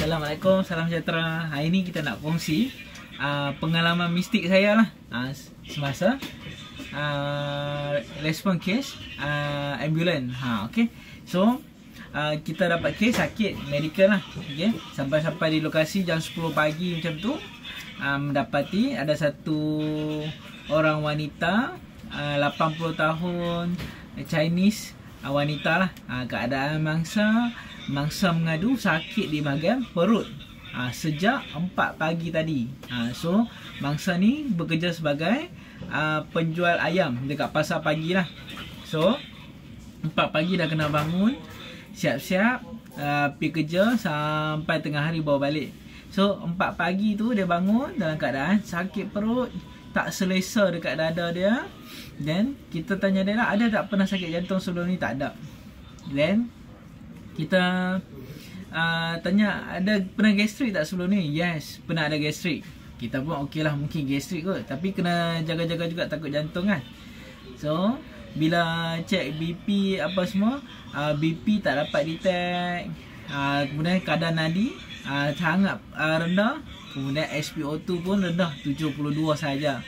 Assalamualaikum, salam sejahtera. Hari ni kita nak kongsi uh, pengalaman mistik saya lah uh, semasa uh, respon kes uh, ambulans. Ha, okay. So, uh, kita dapat kes sakit medical lah. Okay. Sampai-sampai di lokasi jam 10 pagi macam tu, um, mendapati ada satu orang wanita uh, 80 tahun Chinese uh, wanita lah. Uh, keadaan mangsa mangsa mengadu sakit di bahagian perut ha, sejak 4 pagi tadi. Ha, so, mangsa ni bekerja sebagai uh, penjual ayam dekat pasar pagi lah. So, 4 pagi dah kena bangun, siap-siap uh, pergi kerja sampai tengah hari bawa balik. So, 4 pagi tu dia bangun dalam keadaan sakit perut, tak selesa dekat dada dia. Then, kita tanya dia lah, ada tak pernah sakit jantung sebelum ni? Tak ada. Then, kita uh, tanya ada pernah gastrik tak sebelum ni? Yes, pernah ada gastrik. Kita pun okey lah mungkin gastrik kot. Tapi kena jaga-jaga juga takut jantung kan. So, bila cek BP apa semua, uh, BP tak dapat detect. Uh, kemudian kadar nadi uh, sangat uh, rendah. Kemudian SpO2 pun rendah, 72 saja.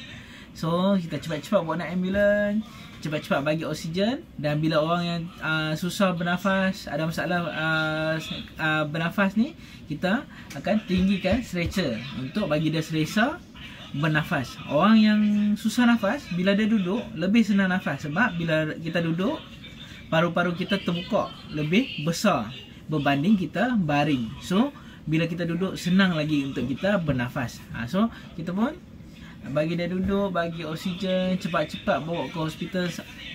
So, kita cepat-cepat buat nak ambulans cepat-cepat bagi oksigen dan bila orang yang uh, susah bernafas ada masalah uh, uh, bernafas ni kita akan tinggikan stretcher untuk bagi dia selesa bernafas. Orang yang susah nafas bila dia duduk lebih senang nafas. Sebab bila kita duduk paru-paru kita terbuka lebih besar berbanding kita baring. So bila kita duduk senang lagi untuk kita bernafas. Ha, so kita pun bagi dia duduk, bagi oksigen, cepat-cepat bawa ke hospital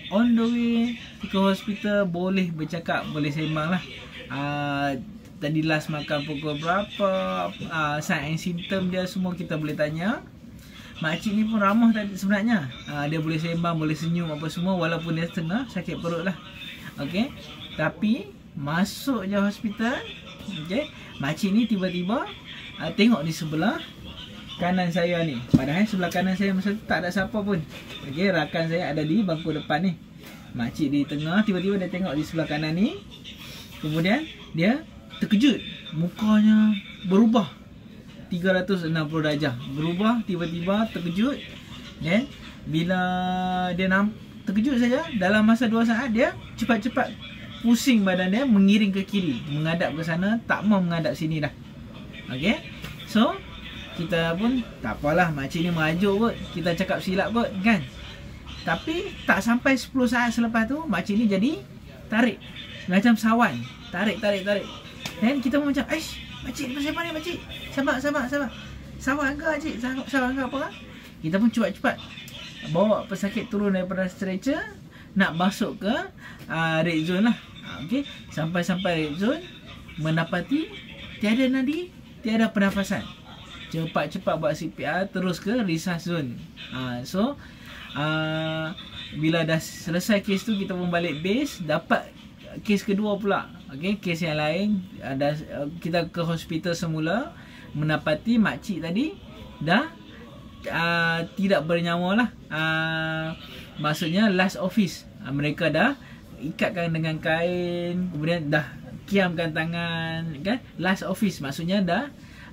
on the way ke hospital boleh bercakap, boleh sembang lah. Uh, tadi last makan pukul berapa, uh, sign and symptom dia semua kita boleh tanya. Makcik ni pun ramah tadi sebenarnya. Uh, dia boleh sembang, boleh senyum apa semua walaupun dia tengah sakit perut lah. Okay. Tapi masuk je hospital. Okay. Makcik ni tiba-tiba uh, tengok di sebelah kanan saya ni. Padahal sebelah kanan saya masa tu tak ada siapa pun. Okay, Rakan saya ada di bangku depan ni. Makcik di tengah tiba-tiba dia tengok di sebelah kanan ni. Kemudian dia terkejut. Mukanya berubah. 360 darjah. Berubah tiba-tiba terkejut. Dan bila dia nampak terkejut saja Dalam masa 2 saat dia cepat-cepat pusing badan dia mengiring ke kiri. Menghadap ke sana tak mau menghadap sini dah. Okay So kita pun tak apalah makcik ni merajuk kot. Kita cakap silap kot kan? Tapi tak sampai 10 saat selepas tu makcik ni jadi tarik. Macam sawan. Tarik tarik tarik. Dan kita pun macam aish makcik pasal apa ni makcik sabar sabar sabar. Sawan ke makcik sawan ke apa kita pun cepat-cepat bawa pesakit turun daripada stretcher nak masuk ke uh, red zone lah. Uh, okay. sampai-sampai red zone mendapati tiada nadi tiada pernafasan cepat-cepat buat CPR terus ke resusc zone. Ha, so uh, bila dah selesai kes tu kita pun balik base dapat kes kedua pula. Okey, kes yang lain ada uh, kita ke hospital semula mendapati makcik tadi dah uh, tidak bernyawa lah. Uh, maksudnya last office. Uh, mereka dah ikatkan dengan kain kemudian dah kiamkan tangan kan last office maksudnya dah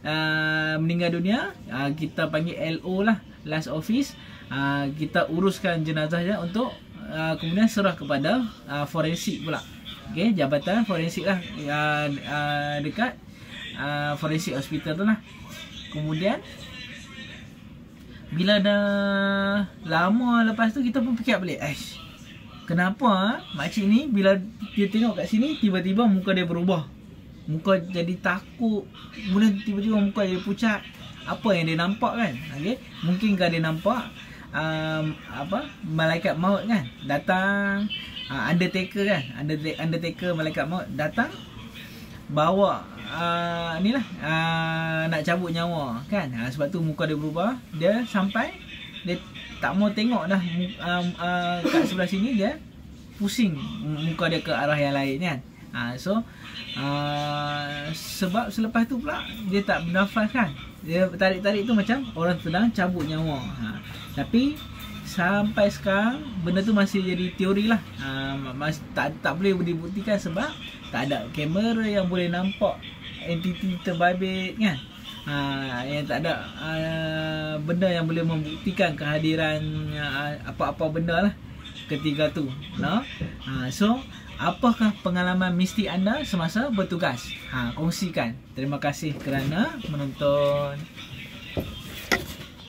uh, meninggal dunia uh, kita panggil LO lah last office. Uh, kita uruskan jenazahnya untuk uh, kemudian serah kepada uh, forensik pula. Okey jabatan forensik lah uh, uh, dekat uh, forensik hospital tu lah. Kemudian bila dah lama lepas tu kita pun fikir balik. Aish, kenapa makcik ni bila dia tengok kat sini tiba-tiba muka dia berubah muka jadi takut. Kemudian tiba-tiba muka jadi pucat. Apa yang dia nampak kan? Okey. Mungkinkah dia nampak um, apa malaikat maut kan? Datang. Uh, undertaker kan? Undertaker malaikat maut datang. Bawa uh, ni lah uh, nak cabut nyawa kan? Uh, sebab tu muka dia berubah. Dia sampai dia tak mau tengok dah um, uh, kat sebelah sini dia pusing muka dia ke arah yang lain kan uh, so uh, sebab selepas tu pula dia tak bernafas kan dia tarik-tarik tu macam orang sedang cabut nyawa ha. tapi sampai sekarang benda tu masih jadi teori lah ha, mas, tak, tak boleh dibuktikan sebab tak ada kamera yang boleh nampak entiti terbabit kan ha, yang tak ada uh, benda yang boleh membuktikan kehadiran uh, apa-apa benda lah ketika tu no? ha, so apakah pengalaman mistik anda semasa bertugas? Ha, kongsikan. Terima kasih kerana menonton